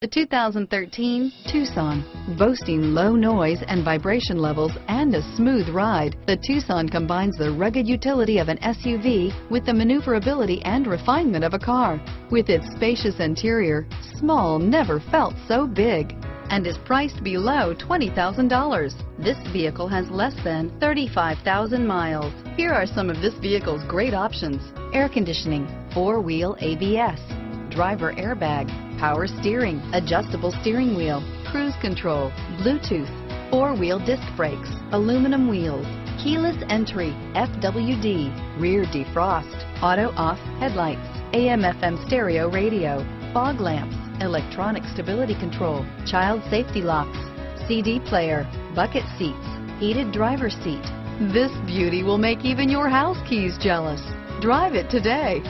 The 2013 Tucson. Boasting low noise and vibration levels and a smooth ride, the Tucson combines the rugged utility of an SUV with the maneuverability and refinement of a car. With its spacious interior, small never felt so big and is priced below $20,000. This vehicle has less than 35,000 miles. Here are some of this vehicle's great options. Air conditioning, four-wheel ABS, driver airbag, power steering, adjustable steering wheel, cruise control, Bluetooth, four-wheel disc brakes, aluminum wheels, keyless entry, FWD, rear defrost, auto-off headlights, AM-FM stereo radio, fog lamps, electronic stability control, child safety locks, CD player, bucket seats, heated driver seat. This beauty will make even your house keys jealous. Drive it today.